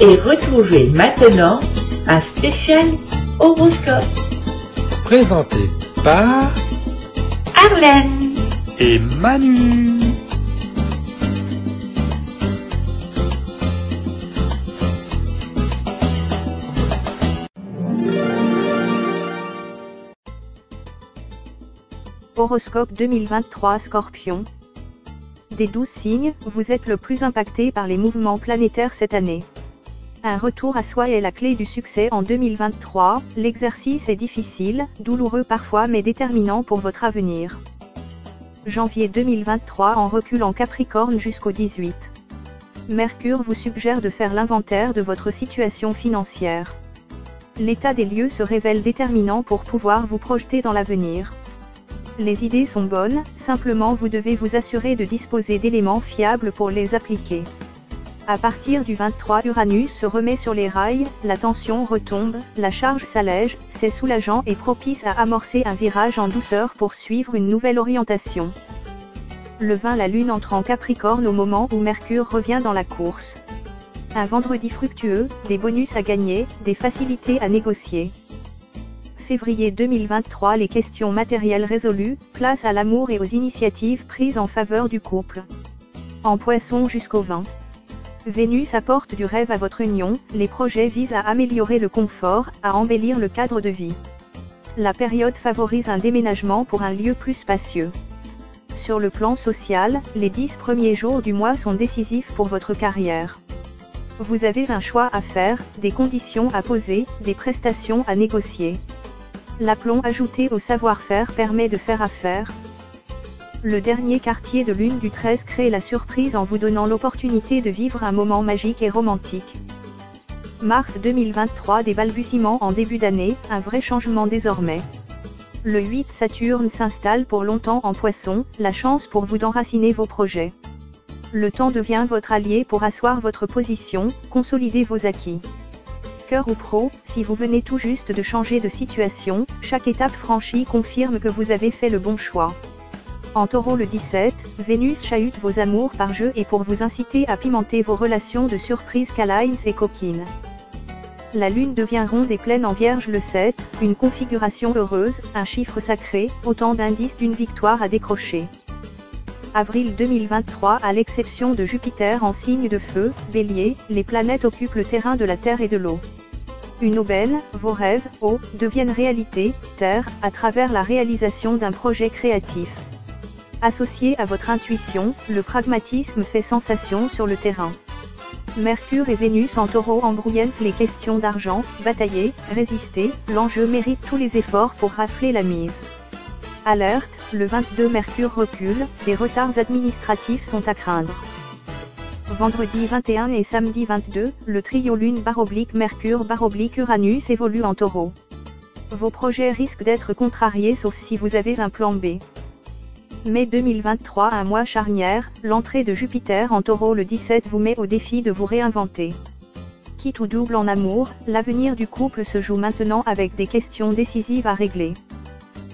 Et retrouvez maintenant un spécial horoscope. Présenté par Arlène et Manu. Horoscope 2023 Scorpion. Des 12 signes, vous êtes le plus impacté par les mouvements planétaires cette année. Un retour à soi est la clé du succès en 2023, l'exercice est difficile, douloureux parfois mais déterminant pour votre avenir. Janvier 2023 en recul en Capricorne jusqu'au 18. Mercure vous suggère de faire l'inventaire de votre situation financière. L'état des lieux se révèle déterminant pour pouvoir vous projeter dans l'avenir. Les idées sont bonnes, simplement vous devez vous assurer de disposer d'éléments fiables pour les appliquer. À partir du 23 Uranus se remet sur les rails, la tension retombe, la charge s'allège, c'est soulageant et propice à amorcer un virage en douceur pour suivre une nouvelle orientation. Le 20 la Lune entre en Capricorne au moment où Mercure revient dans la course. Un vendredi fructueux, des bonus à gagner, des facilités à négocier février 2023 les questions matérielles résolues, place à l'amour et aux initiatives prises en faveur du couple. En poisson jusqu'au vin. Vénus apporte du rêve à votre union, les projets visent à améliorer le confort, à embellir le cadre de vie. La période favorise un déménagement pour un lieu plus spacieux. Sur le plan social, les 10 premiers jours du mois sont décisifs pour votre carrière. Vous avez un choix à faire, des conditions à poser, des prestations à négocier. L'aplomb ajouté au savoir-faire permet de faire affaire. Le dernier quartier de lune du 13 crée la surprise en vous donnant l'opportunité de vivre un moment magique et romantique. Mars 2023 des balbutiements en début d'année, un vrai changement désormais. Le 8 Saturne s'installe pour longtemps en poisson, la chance pour vous d'enraciner vos projets. Le temps devient votre allié pour asseoir votre position, consolider vos acquis ou pro, si vous venez tout juste de changer de situation, chaque étape franchie confirme que vous avez fait le bon choix. En taureau le 17, Vénus chahute vos amours par jeu et pour vous inciter à pimenter vos relations de surprise câlines et coquines. La lune devient ronde et pleine en vierge le 7, une configuration heureuse, un chiffre sacré, autant d'indices d'une victoire à décrocher. Avril 2023 À l'exception de Jupiter en signe de feu, bélier, les planètes occupent le terrain de la Terre et de l'eau. Une aubaine, vos rêves, eau, deviennent réalité, terre, à travers la réalisation d'un projet créatif. Associé à votre intuition, le pragmatisme fait sensation sur le terrain. Mercure et Vénus en taureau embrouillent les questions d'argent, batailler, résister, l'enjeu mérite tous les efforts pour rafler la mise. Alerte, le 22 Mercure recule, des retards administratifs sont à craindre. Vendredi 21 et samedi 22, le trio Lune baroblique Mercure baroblique Uranus évolue en taureau. Vos projets risquent d'être contrariés sauf si vous avez un plan B. Mai 2023 un mois charnière, l'entrée de Jupiter en taureau le 17 vous met au défi de vous réinventer. Quitte ou double en amour, l'avenir du couple se joue maintenant avec des questions décisives à régler.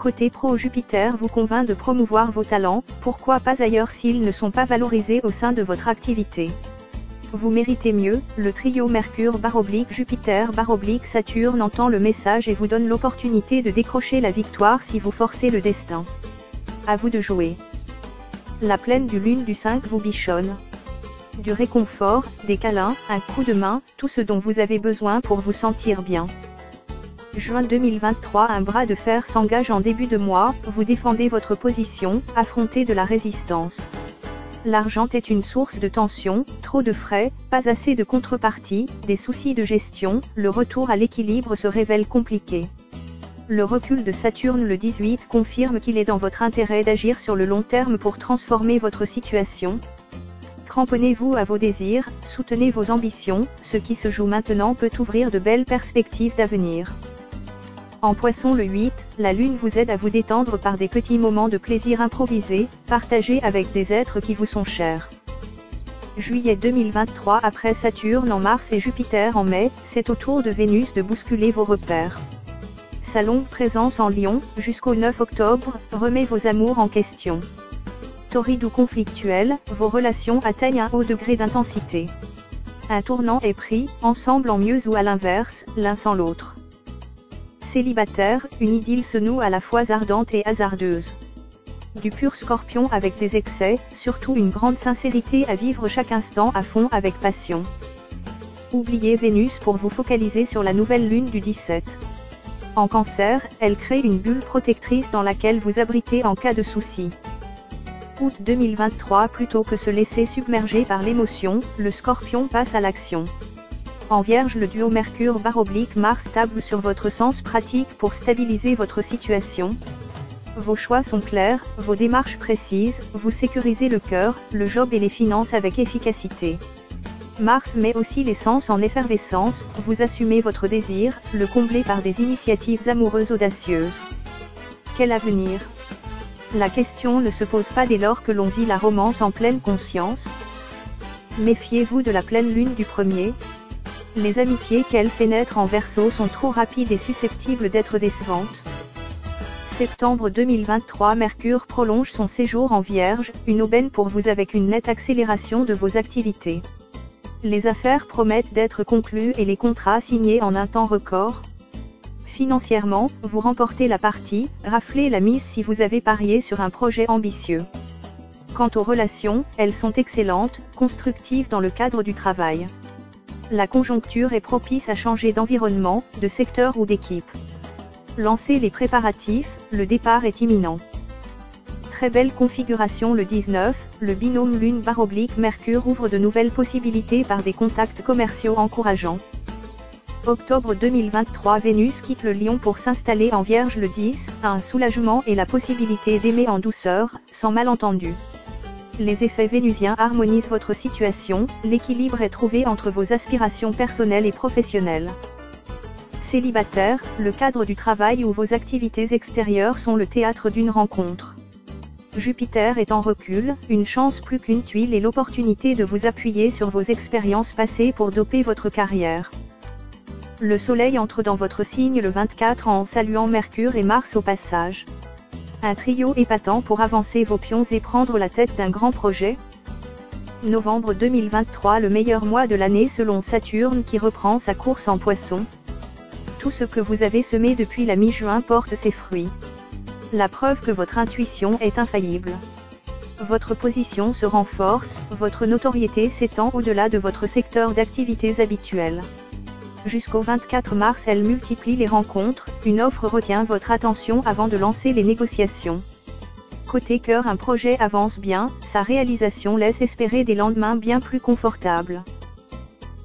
Côté pro Jupiter vous convainc de promouvoir vos talents, pourquoi pas ailleurs s'ils ne sont pas valorisés au sein de votre activité. Vous méritez mieux, le trio Mercure baroblique Jupiter baroblique Saturne entend le message et vous donne l'opportunité de décrocher la victoire si vous forcez le destin. À vous de jouer. La pleine du lune du 5 vous bichonne. Du réconfort, des câlins, un coup de main, tout ce dont vous avez besoin pour vous sentir bien. Juin 2023 Un bras de fer s'engage en début de mois, vous défendez votre position, affrontez de la résistance. L'argent est une source de tension, trop de frais, pas assez de contrepartie, des soucis de gestion, le retour à l'équilibre se révèle compliqué. Le recul de Saturne le 18 confirme qu'il est dans votre intérêt d'agir sur le long terme pour transformer votre situation. Cramponnez-vous à vos désirs, soutenez vos ambitions, ce qui se joue maintenant peut ouvrir de belles perspectives d'avenir. En poisson le 8, la lune vous aide à vous détendre par des petits moments de plaisir improvisés, partagés avec des êtres qui vous sont chers. Juillet 2023 après Saturne en mars et Jupiter en mai, c'est au tour de Vénus de bousculer vos repères. Sa longue présence en Lion, jusqu'au 9 octobre, remet vos amours en question. Torride ou conflictuelle, vos relations atteignent un haut degré d'intensité. Un tournant est pris, ensemble en mieux ou à l'inverse, l'un sans l'autre. Célibataire, une idylle se noue à la fois ardente et hasardeuse. Du pur scorpion avec des excès, surtout une grande sincérité à vivre chaque instant à fond avec passion. Oubliez Vénus pour vous focaliser sur la nouvelle lune du 17. En cancer, elle crée une bulle protectrice dans laquelle vous abritez en cas de souci. Août 2023 Plutôt que se laisser submerger par l'émotion, le scorpion passe à l'action. En vierge le duo Mercure baroblique Mars table sur votre sens pratique pour stabiliser votre situation. Vos choix sont clairs, vos démarches précises, vous sécurisez le cœur, le job et les finances avec efficacité. Mars met aussi les sens en effervescence, vous assumez votre désir, le comblez par des initiatives amoureuses audacieuses. Quel avenir? La question ne se pose pas dès lors que l'on vit la romance en pleine conscience. Méfiez-vous de la pleine lune du premier, les amitiés qu'elle naître en verso sont trop rapides et susceptibles d'être décevantes. Septembre 2023 Mercure prolonge son séjour en Vierge, une aubaine pour vous avec une nette accélération de vos activités. Les affaires promettent d'être conclues et les contrats signés en un temps record. Financièrement, vous remportez la partie, raflez la mise si vous avez parié sur un projet ambitieux. Quant aux relations, elles sont excellentes, constructives dans le cadre du travail la conjoncture est propice à changer d'environnement, de secteur ou d'équipe. Lancez les préparatifs, le départ est imminent. Très belle configuration le 19, le binôme Lune barre oblique Mercure ouvre de nouvelles possibilités par des contacts commerciaux encourageants. Octobre 2023 Vénus quitte le Lion pour s'installer en Vierge le 10, un soulagement et la possibilité d'aimer en douceur, sans malentendu les effets vénusiens harmonisent votre situation, l'équilibre est trouvé entre vos aspirations personnelles et professionnelles. Célibataire, le cadre du travail ou vos activités extérieures sont le théâtre d'une rencontre. Jupiter est en recul, une chance plus qu'une tuile et l'opportunité de vous appuyer sur vos expériences passées pour doper votre carrière. Le Soleil entre dans votre signe le 24 en saluant Mercure et Mars au passage. Un trio épatant pour avancer vos pions et prendre la tête d'un grand projet Novembre 2023 le meilleur mois de l'année selon Saturne qui reprend sa course en poisson. Tout ce que vous avez semé depuis la mi-juin porte ses fruits. La preuve que votre intuition est infaillible. Votre position se renforce, votre notoriété s'étend au-delà de votre secteur d'activités habituelles. Jusqu'au 24 mars elle multiplie les rencontres, une offre retient votre attention avant de lancer les négociations. Côté cœur un projet avance bien, sa réalisation laisse espérer des lendemains bien plus confortables.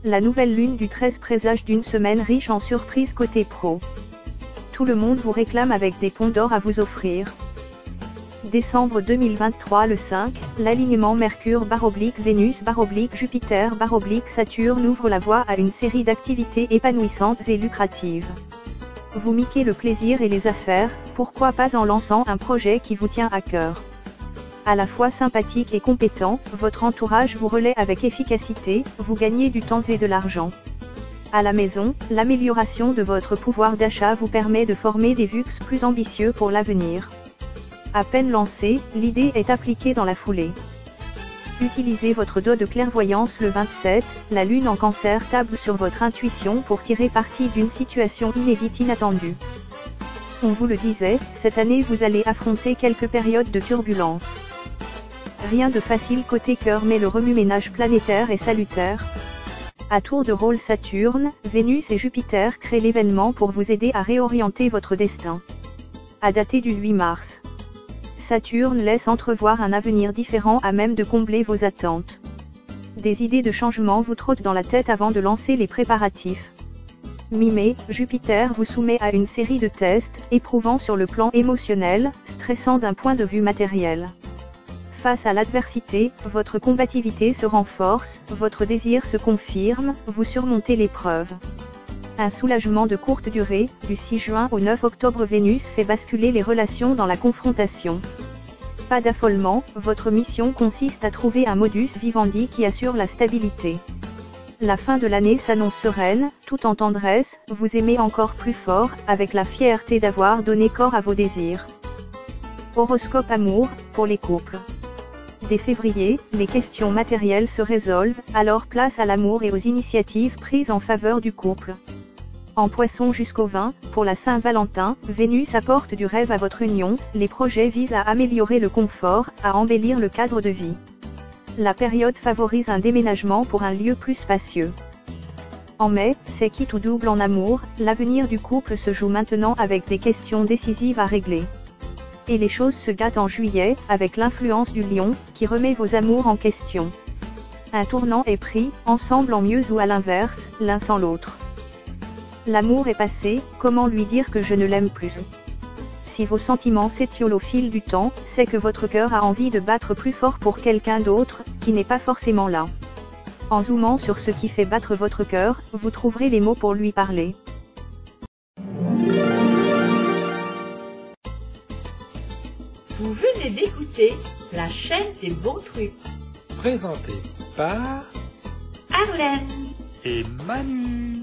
La nouvelle lune du 13 présage d'une semaine riche en surprises côté pro. Tout le monde vous réclame avec des ponts d'or à vous offrir. Décembre 2023 le 5, l'alignement Mercure baroblique Vénus baroblique Jupiter baroblique Saturne ouvre la voie à une série d'activités épanouissantes et lucratives. Vous miquez le plaisir et les affaires, pourquoi pas en lançant un projet qui vous tient à cœur. À la fois sympathique et compétent, votre entourage vous relaie avec efficacité, vous gagnez du temps et de l'argent. À la maison, l'amélioration de votre pouvoir d'achat vous permet de former des VUX plus ambitieux pour l'avenir. À peine lancée, l'idée est appliquée dans la foulée. Utilisez votre dos de clairvoyance le 27, la lune en cancer table sur votre intuition pour tirer parti d'une situation inédite inattendue. On vous le disait, cette année vous allez affronter quelques périodes de turbulence. Rien de facile côté cœur mais le remue-ménage planétaire est salutaire. À tour de rôle Saturne, Vénus et Jupiter créent l'événement pour vous aider à réorienter votre destin. À dater du 8 mars. Saturne laisse entrevoir un avenir différent à même de combler vos attentes. Des idées de changement vous trottent dans la tête avant de lancer les préparatifs. Mi-mai, Jupiter vous soumet à une série de tests, éprouvants sur le plan émotionnel, stressant d'un point de vue matériel. Face à l'adversité, votre combativité se renforce, votre désir se confirme, vous surmontez l'épreuve. Un soulagement de courte durée, du 6 juin au 9 octobre Vénus fait basculer les relations dans la confrontation. Pas d'affolement, votre mission consiste à trouver un modus vivendi qui assure la stabilité. La fin de l'année s'annonce sereine, tout en tendresse, vous aimez encore plus fort, avec la fierté d'avoir donné corps à vos désirs. Horoscope amour, pour les couples. Dès février, les questions matérielles se résolvent, alors place à l'amour et aux initiatives prises en faveur du couple. En poisson jusqu'au vin, pour la Saint-Valentin, Vénus apporte du rêve à votre union, les projets visent à améliorer le confort, à embellir le cadre de vie. La période favorise un déménagement pour un lieu plus spacieux. En mai, c'est qui tout double en amour, l'avenir du couple se joue maintenant avec des questions décisives à régler. Et les choses se gâtent en juillet, avec l'influence du lion, qui remet vos amours en question. Un tournant est pris, ensemble en mieux ou à l'inverse, l'un sans l'autre. L'amour est passé, comment lui dire que je ne l'aime plus? Si vos sentiments s'étiolent au fil du temps, c'est que votre cœur a envie de battre plus fort pour quelqu'un d'autre, qui n'est pas forcément là. En zoomant sur ce qui fait battre votre cœur, vous trouverez les mots pour lui parler. Vous venez d'écouter la chaîne des bons trucs. Présenté par Arlène et Manu.